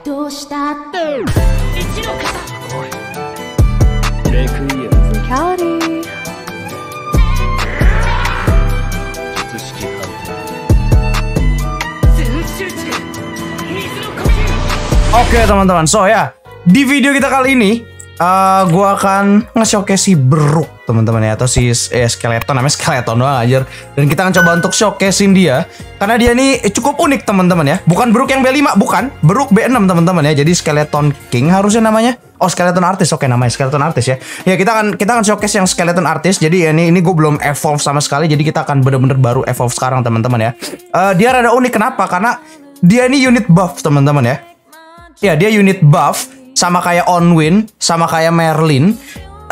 どうしたってレクイエム Cowdy. 術式判定 Oke teman-teman, so ya di video kita kali ini uh, gua akan nge-showcase si Beruk teman-teman ya atau si eh, skeleton namanya skeleton doang aja dan kita akan coba untuk showcasein dia karena dia ini cukup unik teman-teman ya. Bukan Beruk yang B5 bukan. Beruk B6 teman-teman ya. Jadi skeleton king harusnya namanya. Oh skeleton artis oke namanya skeleton artis ya. Ya kita akan kita akan showcase yang skeleton artis jadi ya, ini ini gue belum evolve sama sekali jadi kita akan bener-bener baru evolve sekarang teman-teman ya. Eh, dia rada unik kenapa? Karena dia ini unit buff teman-teman ya. Ya dia unit buff sama kayak Onwin, sama kayak Merlin.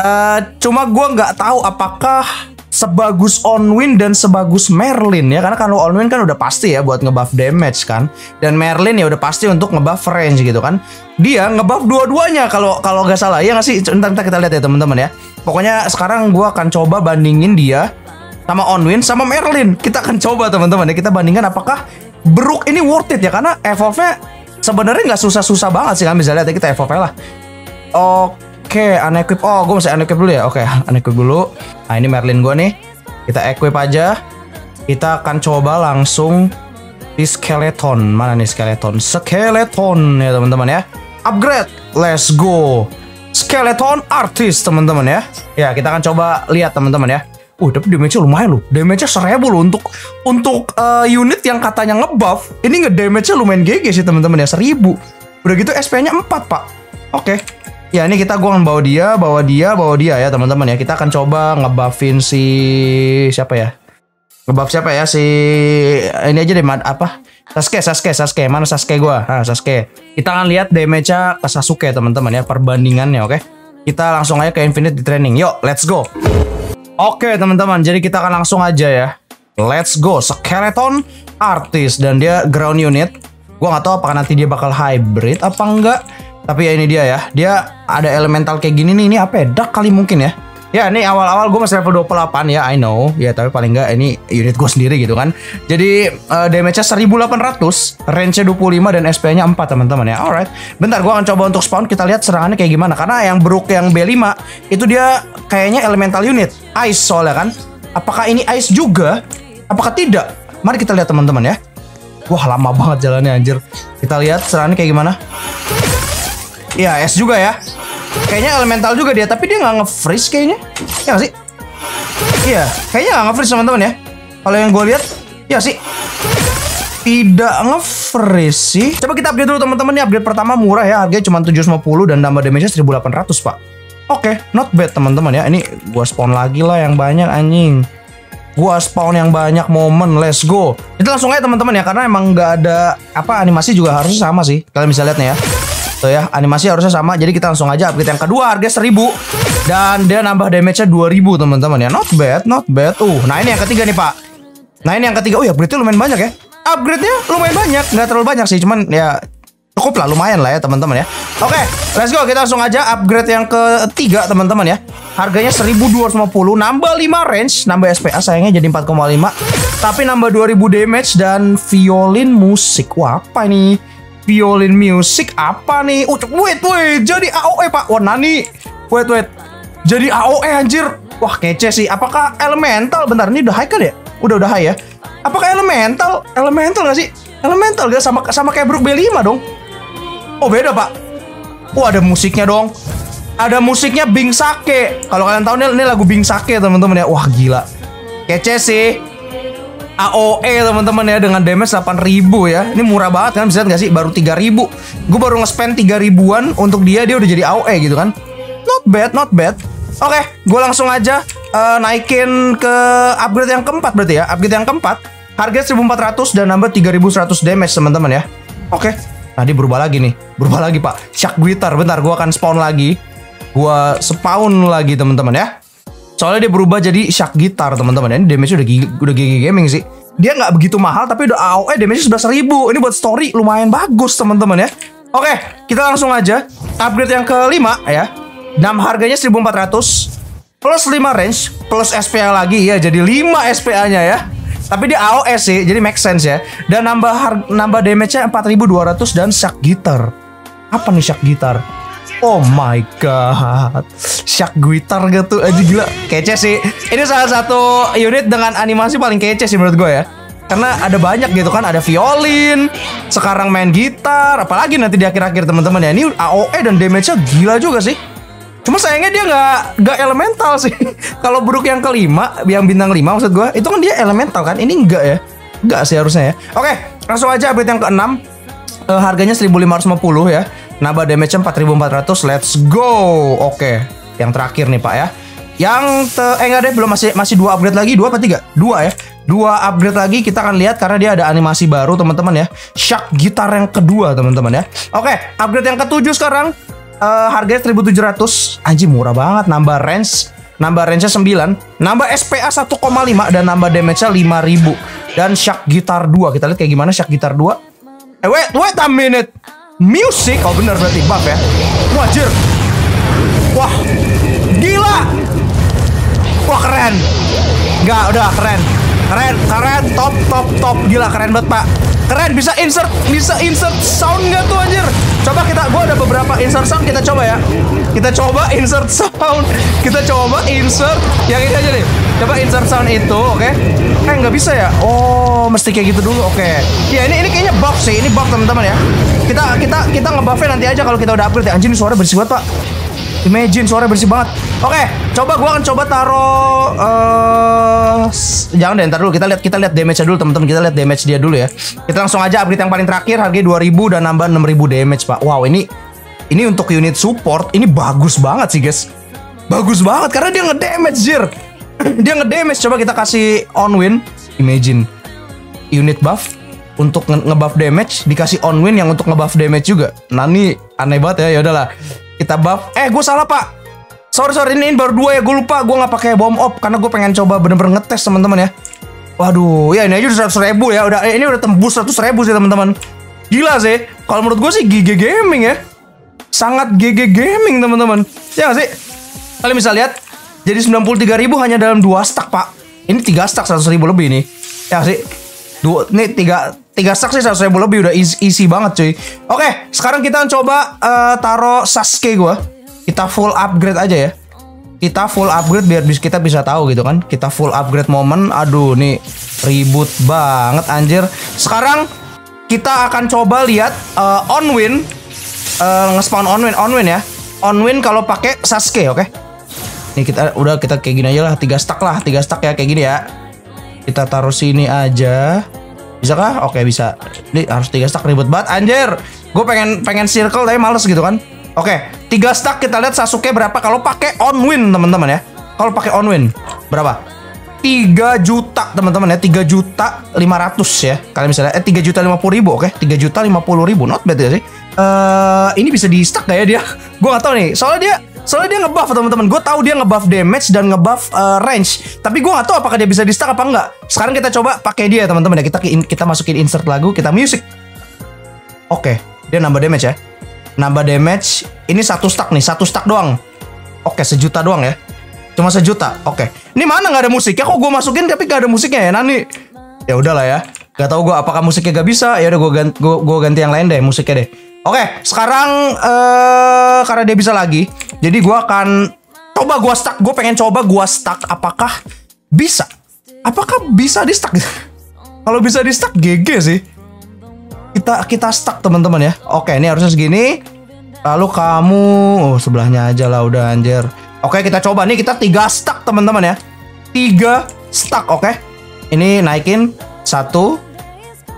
Eh, cuma gua nggak tahu apakah sebagus Onwin dan sebagus Merlin ya. Karena kalau Onwin kan udah pasti ya buat ngebuff damage kan. Dan Merlin ya udah pasti untuk ngebuff range gitu kan. Dia ngebuff dua-duanya kalau kalau nggak salah. Ya nggak sih? Ntar, ntar kita lihat ya teman-teman ya. Pokoknya sekarang gua akan coba bandingin dia sama Onwin sama Merlin. Kita akan coba teman-teman ya. Kita bandingkan apakah Brook ini worth it ya? Karena evolve-nya sebenarnya nggak susah-susah banget sih kan bisa lihat ya kita evolve lah Oke, unequip. Oh, gue masih unequip dulu ya. Oke, unequip dulu. Nah, ini Merlin gue nih. Kita equip aja. Kita akan coba langsung di skeleton. Mana nih skeleton? Skeleton ya teman-teman ya. Upgrade. Let's go. Skeleton artist teman-teman ya. Ya, kita akan coba lihat teman-teman ya. Uh, tapi damage-nya lumayan loh. Damage-nya seribu loh untuk untuk eh, unit yang katanya ngebuff. Ini nge-damage-nya lumayan GG sih teman-teman ya, seribu. Udah gitu SP-nya 4, Pak. Oke. Ya, ini kita gua akan bawa dia, bawa dia, bawa dia ya, teman-teman ya. Kita akan coba ngebuffin si siapa ya? Ngebuff siapa ya? Si ini aja deh, apa? Sasuke, Sasuke, Sasuke. Mana Sasuke gua? Ah, Sasuke. Kita akan lihat damage-nya ke Sasuke, teman-teman ya, perbandingannya, oke? Kita langsung aja ke Infinite di training. Yuk, let's go. Oke teman-teman, jadi kita akan langsung aja ya. Let's go, skeleton artist dan dia ground unit. Gua nggak tahu apakah nanti dia bakal hybrid apa enggak. Tapi ya ini dia ya. Dia ada elemental kayak gini nih. Ini apa ya? Dark kali mungkin ya. Ya ini awal-awal gue masih level 28 ya I know. Ya tapi paling enggak ini unit gue sendiri gitu kan. Jadi eh, damage-nya 1800 Range-nya 25 dan SP-nya 4 teman-teman ya. Alright. Bentar gue akan coba untuk spawn. Kita lihat serangannya kayak gimana. Karena yang Brook yang B5 Itu dia kayaknya elemental unit. Ice soalnya kan. Apakah ini ice juga? Apakah tidak? Mari kita lihat teman-teman ya. Wah lama banget jalannya anjir. Kita lihat serangannya kayak gimana. Iya S juga ya Kayaknya elemental juga dia Tapi dia nggak nge-freeze kayaknya. Ya nggak sih? Iya Kayaknya nggak nge-freeze teman-teman ya. Kalau yang gue lihat Ya sih? Tidak nge-freeze sih. Coba kita upgrade dulu teman-teman ya Upgrade pertama murah ya. Harganya cuma 750 Dan nambah damage-nya 1800 pak. Oke not bad teman-teman ya. Ini gua spawn lagi lah yang banyak anjing. Gua spawn yang banyak momen. Let's go. Kita langsung aja teman-teman ya. Karena emang nggak ada Apa animasi juga harusnya sama sih. Kalian bisa lihat nih ya Tuh ya, animasi harusnya sama. Jadi kita langsung aja upgrade yang kedua harga 1000 dan dia nambah damage-nya 2000 teman-teman ya. Not bad, not bad. Uh, nah ini yang ketiga nih, Pak. Nah, ini yang ketiga. Oh ya, upgrade-nya lumayan banyak ya. Upgrade-nya lumayan banyak, nggak terlalu banyak sih, cuman ya cukup lah lumayan lah ya teman-teman ya. Oke, let's go. Kita langsung aja upgrade yang ketiga teman-teman ya. Harganya 1250, nambah 5 range, nambah SPA sayangnya jadi 4,5. Tapi nambah 2000 damage dan violin musik. Wah, apa ini? Violin music apa nih? Oh, wait, wait, jadi AOE pak. Wah, nani. Wait, wait. Jadi AOE anjir. Wah, kece sih. Apakah elemental? Bentar, ini udah high kan ya? Udah udah high ya. Apakah elemental? Elemental gak sih? Elemental gak sama sama kayak Brook B5 dong? Oh, beda, Pak. Oh, ada musiknya dong. Ada musiknya Bing Sake. Kalau kalian tahu ini, ini lagu Bing Sake, teman-teman ya. Wah, gila. Kece sih. AOE teman-teman ya dengan damage 8000 ya. Ini murah banget kan bisa nggak sih baru 3000. Gue baru nge-spend 3000-an untuk dia dia udah jadi AOE gitu kan. Not bad, not bad. Oke, gue langsung aja eh, naikin ke upgrade yang keempat berarti ya. Upgrade yang keempat harga 1400 dan nambah 3100 damage teman-teman ya. Oke. Nah, dia berubah lagi nih. Berubah lagi, Pak. Shark Guitar. Bentar, gua akan spawn lagi. Gua spawn lagi, teman-teman ya. Soalnya dia berubah jadi Shark Guitar, teman-teman. Ini damage udah gigi, udah GG Gaming sih. Dia nggak begitu mahal, tapi udah AOE damage sudah 1000. Ini buat story lumayan bagus, teman-teman ya. Oke, kita langsung aja upgrade yang kelima ya. Dan harganya 1400 plus 5 range plus SPA lagi ya jadi 5 SPA-nya ya. Tapi dia AOS sih, jadi make sense ya. Dan nambah nambah damage-nya 4200 dan shock gitar. Apa nih shock gitar? Oh my god Shock gitar gitu aja gila Kece sih Ini salah satu unit dengan animasi paling kece sih menurut gue ya Karena ada banyak gitu kan Ada violin Sekarang main gitar Apalagi nanti di akhir-akhir teman-teman ya Ini AOE dan damage-nya gila juga sih Cuma sayangnya dia nggak nggak elemental sih. Kalau buruk yang kelima, yang bintang lima maksud gue, itu kan dia elemental kan. Ini enggak ya. Enggak sih harusnya ya. Oke, langsung aja update yang keenam. Eh, harganya 1550 ya. Nambah damage 4400. Let's go. Oke, yang terakhir nih Pak ya. Yang te eh enggak deh, belum masih masih dua upgrade lagi, dua apa tiga? Dua ya. Dua upgrade lagi kita akan lihat karena dia ada animasi baru teman-teman ya. Shock gitar yang kedua teman-teman ya. Oke, upgrade yang ketujuh sekarang uh, harganya 1700 anjing murah banget nambah range nambah range-nya 9 nambah SPA 1,5 dan nambah damage-nya 5000 dan shock gitar 2 kita lihat kayak gimana shock gitar 2 eh wait wait a minute music. Oh bener berarti. Buff ya. Wajir wah gila. Wah keren. Enggak, udah keren. Keren keren. Top top top. Gila keren banget pak keren bisa insert bisa insert sound nggak tuh anjir? Coba kita gua ada beberapa insert sound kita coba ya. Kita coba insert sound kita coba insert yang ini aja nih. Coba insert sound itu oke? Okay? eh nggak bisa ya? Oh mesti kayak gitu dulu oke. Okay. ya ini ini kayaknya buff sih ini buff teman-teman ya. Kita kita kita ngebuffnya nanti aja kalau kita udah upgrade ya. Anjir suara bersih banget pak. Imagine suara bersih banget. Oke, coba gua akan coba taruh uh, jangan deh ntar dulu kita lihat kita lihat damage dulu teman-teman kita lihat damage dia dulu ya. Kita langsung aja upgrade yang paling terakhir harganya 2000 dan nambah 6000 damage, Pak. Wow, ini ini untuk unit support ini bagus banget sih, guys. Bagus banget karena dia ngedamage jir. dia ngedamage coba kita kasih on win. Imagine unit buff untuk nge ngebuff damage dikasih on win yang untuk ngebuff damage juga. Nah, ini aneh banget ya. Ya udahlah. Kita buff. Eh, gue salah, Pak. Sorry, sorry. Ini, ini baru dua ya. Gue lupa. Gue nggak pakai bomb op karena gue pengen coba bener-bener ngetes, teman-teman ya. Waduh, ya ini aja udah 100 ribu ya. Udah, eh, ini udah tembus 100 ribu sih, teman-teman. Gila sih. Kalau menurut gue sih GG Gaming ya. Sangat GG Gaming, teman-teman. Ya gak sih? Kalian bisa lihat. Jadi 93 ribu hanya dalam dua stack, Pak. Ini tiga stack 100 ribu lebih nih. Ya gak sih? Dua, ini tiga tiga stack sih seratus ribu lebih udah easy, easy banget cuy. Oke, sekarang kita coba uh, taruh Sasuke gua. Kita full upgrade aja ya. Kita full upgrade biar bis kita bisa tahu gitu kan. Kita full upgrade momen. Aduh, nih ribut banget anjir. Sekarang kita akan coba lihat uh, on win uh, nge-spawn on win on win ya. On win kalau pakai Sasuke, oke? Okay? Nih kita udah kita kayak gini aja lah, tiga stack lah, tiga stack ya kayak gini ya. Kita taruh sini aja. Bisa kah? Oke bisa. Ini harus tiga stack ribet banget anjir. Gue pengen pengen circle tapi males gitu kan. Oke, tiga stack kita lihat Sasuke berapa. Kalau pakai on win teman-teman ya. Kalau pakai on win berapa? 3 juta teman-teman ya. 3 juta 500 ya. Kalian misalnya eh 3 juta 50 ribu oke? 3 juta 50 ribu not bad ya sih. Uh, ini bisa di stack gak ya dia? Gue gak tahu nih. Soalnya dia soalnya dia ngebuff teman-teman. Gue tahu dia ngebuff damage dan ngebuff uh, range. Tapi gue gak tahu apakah dia bisa di stack apa enggak sekarang kita coba pakai dia teman-teman ya. Kita kita masukin insert lagu kita music. Oke okay, dia nambah damage ya nambah damage ini satu stack nih satu stack doang oke sejuta doang ya Cuma sejuta. Oke. Ini mana nggak ada musiknya? Kok gue masukin tapi gak ada musiknya ya Nani? Ya udahlah ya. Gak tau gue apakah musiknya gak bisa. Ya udah gue ganti, gua, ganti yang lain deh musiknya deh. Oke, sekarang uh, karena dia bisa lagi, jadi gue akan coba gue stuck. Gue pengen coba gue stuck. Apakah bisa? Apakah bisa di stuck? Kalau bisa di stuck, GG sih. Kita kita stuck teman-teman ya. Oke, ini harusnya segini. Lalu kamu, oh sebelahnya aja lah udah anjir. Oke kita coba nih kita tiga stack teman-teman ya. Tiga stack oke. Ini naikin. Satu.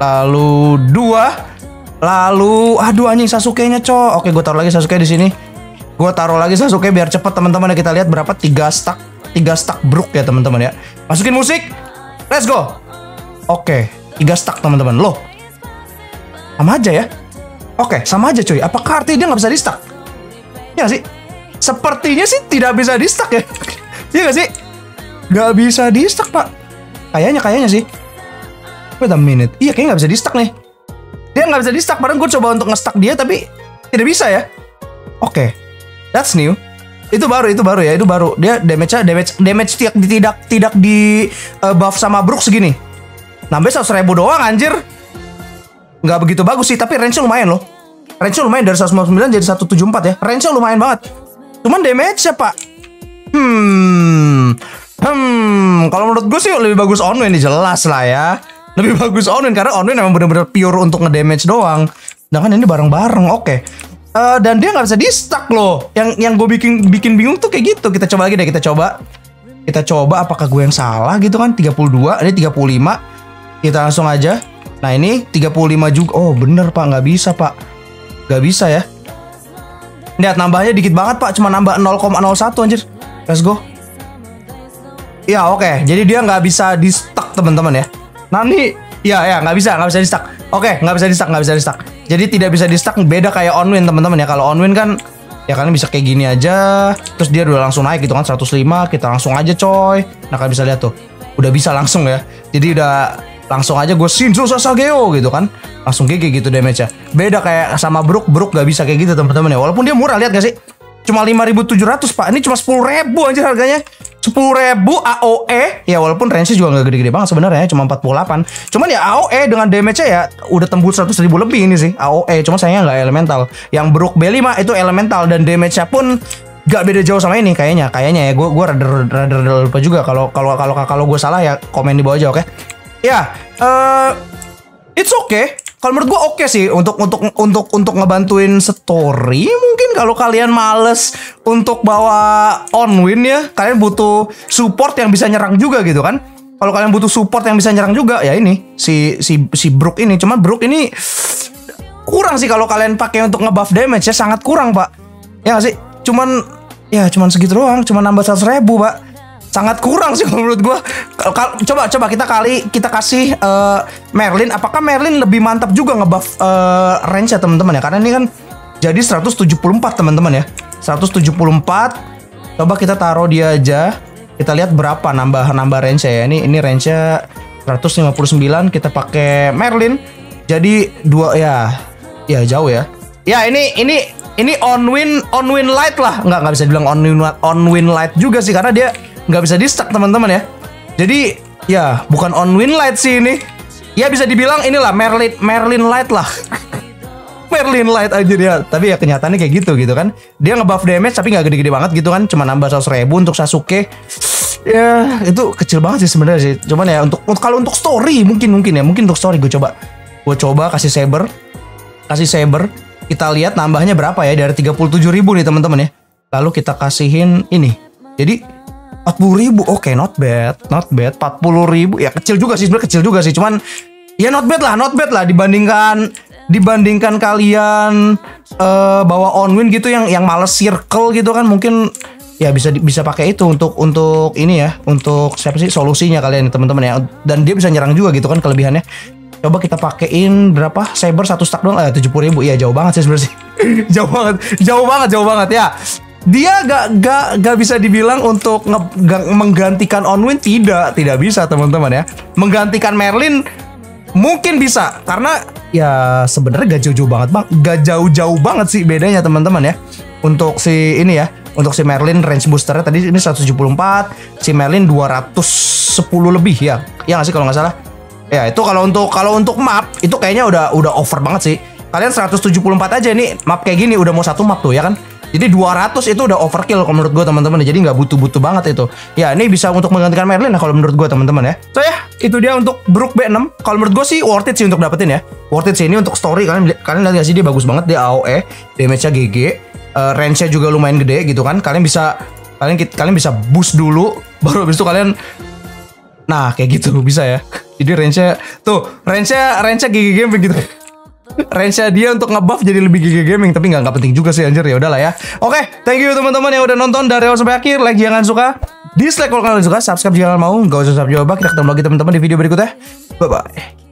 Lalu dua. Lalu Aduh anjing Sasuke nya co Oke gue taruh lagi Sasuke di sini. Gue taruh lagi Sasuke biar cepet teman-teman ya. Kita lihat berapa tiga stack Tiga stack brook ya teman-teman ya. Masukin musik. Let's go. Oke Tiga stack teman-teman. Loh Sama aja ya Oke sama aja cuy Apakah artinya dia nggak bisa di stack Ya sih Sepertinya sih tidak bisa di stuck ya. Iya gak sih? Gak bisa di stuck pak. Kayaknya kayaknya sih. Wait a minute. Iya kayaknya gak bisa di stuck nih. Dia gak bisa di stuck. Padahal gue coba untuk nge-stuck dia tapi tidak bisa ya. Oke. Okay. That's new. Itu baru, itu baru ya, itu baru. Dia damage-nya damage damage tidak tidak tidak di uh, buff sama Brook segini. Nambah 100 ribu doang anjir. Gak begitu bagus sih, tapi range lumayan loh. Range-nya lumayan dari 199 jadi 174 ya. Range-nya lumayan banget. Cuman damage-nya, Pak. Hmm. Hmm, kalau menurut gue sih lebih bagus Onwin nih jelas lah ya. Lebih bagus Onwin karena Onwin emang bener-bener pure untuk ngedamage doang. Sedangkan ini bareng-bareng, oke. Eh, dan dia nggak bisa di stuck loh. Yang yang gue bikin bikin bingung tuh kayak gitu. Kita coba lagi deh, kita coba. Kita coba apakah gue yang salah gitu kan? 32, ini 35. Kita langsung aja. Nah ini 35 juga. Oh bener pak, nggak bisa pak. Nggak bisa ya. Lihat nambahnya dikit banget pak, cuma nambah 0,01 anjir. Let's go. Ya oke, jadi dia nggak bisa di stuck teman-teman ya. Nanti, ya ya nggak bisa, nggak bisa di stuck. Oke, nggak bisa di stuck, nggak bisa di stuck. Jadi tidak bisa di stuck, beda kayak onwin teman-teman ya. Kalau onwin kan ya kalian bisa kayak gini aja, terus dia udah langsung naik gitu kan 105, kita langsung aja coy. Nah kalian bisa lihat tuh, udah bisa langsung ya. Jadi udah langsung aja gue Shinzo Sasageo gitu kan. Langsung GG gitu damage-nya. Beda kayak sama Brook. Brook gak bisa kayak gitu teman-teman ya. Walaupun dia murah lihat gak sih? Cuma 5.700 pak. Ini cuma 10.000 anjir harganya. 10.000 AOE ya walaupun range juga nggak gede-gede banget sebenarnya cuma 48 cuman ya AOE dengan damage-nya ya udah tembus 100 ribu lebih ini sih AOE cuma sayangnya nggak elemental. Yang Brook B5 itu elemental dan damage-nya pun gak beda jauh sama ini kayaknya. Kayaknya ya gue gue rada rada rada lupa juga. Kalau kalau kalau kalau gue salah ya komen di bawah aja oke ya eh it's okay. Kalau menurut gue oke sih untuk untuk untuk untuk ngebantuin story mungkin kalau kalian males untuk bawa on win ya kalian butuh support yang bisa nyerang juga gitu kan. Kalau kalian butuh support yang bisa nyerang juga ya ini si si si Brook ini. Cuman Brook ini kurang sih kalau kalian pakai untuk ngebuff damage ya sangat kurang pak. Ya gak sih? Cuman ya cuman segitu doang. Cuman nambah 100 ribu pak sangat kurang sih menurut gua. Coba coba kita kali kita kasih eh, Merlin. Apakah Merlin lebih mantap juga ngebuff eh, range ya teman-teman ya? Karena ini kan jadi 174 teman-teman ya. 174. Coba kita taruh dia aja. Kita lihat berapa nambah nambah range ya. Ini ini range-nya 159 kita pakai Merlin. Jadi dua ya ya jauh ya. Ya ini ini ini on win on win light lah. Nggak nggak bisa dibilang on win on win light juga sih karena dia nggak bisa di stuck teman-teman ya. Jadi ya bukan on win light sih ini. Ya bisa dibilang inilah Merlin Merlin light lah. Merlin Light aja dia Tapi ya kenyataannya kayak gitu gitu kan. Dia ngebuff damage tapi nggak gede-gede banget gitu kan. Cuma nambah 100 ribu untuk Sasuke. Ya itu kecil banget sih sebenarnya sih. Cuman ya untuk, untuk Kalau untuk story mungkin mungkin ya. Mungkin untuk story gue coba. Gue coba kasih saber. Kasih saber. Kita lihat nambahnya berapa ya. Dari 37 ribu nih teman-teman ya. Lalu kita kasihin ini. Jadi 40 ribu. Oke not bad Not bad. 40 ribu. Ya kecil juga sih sebenarnya kecil juga sih. Cuman Ya not bad lah Not bad lah Dibandingkan dibandingkan kalian eh, bawa on win gitu yang yang males circle gitu kan. Mungkin ya bisa bisa pakai itu untuk untuk ini ya untuk siapa sih solusinya kalian teman-teman ya. Dan dia bisa nyerang juga gitu kan kelebihannya. Coba kita pakein berapa? Saber satu stack doang eh tujuh ribu. Iya jauh banget sih sebenarnya jauh banget jauh banget jauh banget ya dia gak gak gak bisa dibilang untuk nge- gak menggantikan on win tidak tidak bisa teman-teman ya menggantikan Merlin Mungkin bisa karena ya sebenarnya gak jauh-jauh banget bang, gak jauh-jauh banget sih bedanya teman-teman ya. Untuk si ini ya, untuk si Merlin range boosternya tadi ini 174, si Merlin 210 lebih ya. Ya nggak sih kalau nggak salah. Ya itu kalau untuk kalau untuk map itu kayaknya udah udah over banget sih. Kalian 174 aja nih map kayak gini udah mau satu map tuh ya kan. Jadi 200 itu udah overkill kalau menurut gue teman-teman. Jadi nggak butuh-butuh banget itu. Ya ini bisa untuk menggantikan Merlin lah kalau menurut gue teman-teman ya. So ya itu dia untuk Brook B6. Kalau menurut gue sih worth it sih untuk dapetin ya. Worth it sih ini untuk story kalian kalian lihat gak sih dia bagus banget dia AOE, damage-nya GG, eh, range-nya juga lumayan gede gitu kan. Kalian bisa kalian kalian bisa boost dulu baru habis itu kalian Nah, kayak gitu bisa ya. Jadi range-nya tuh, range-nya range-nya GG gaming gitu. Range-nya dia untuk ngebuff jadi lebih GG gaming tapi nggak penting juga sih anjir ya udahlah ya. Oke, thank you teman-teman yang udah nonton dari awal sampai akhir. Like jangan suka, dislike kalau kalian suka, subscribe jangan mau, nggak usah subscribe juga. Kita ketemu lagi teman-teman di video berikutnya. Bye bye.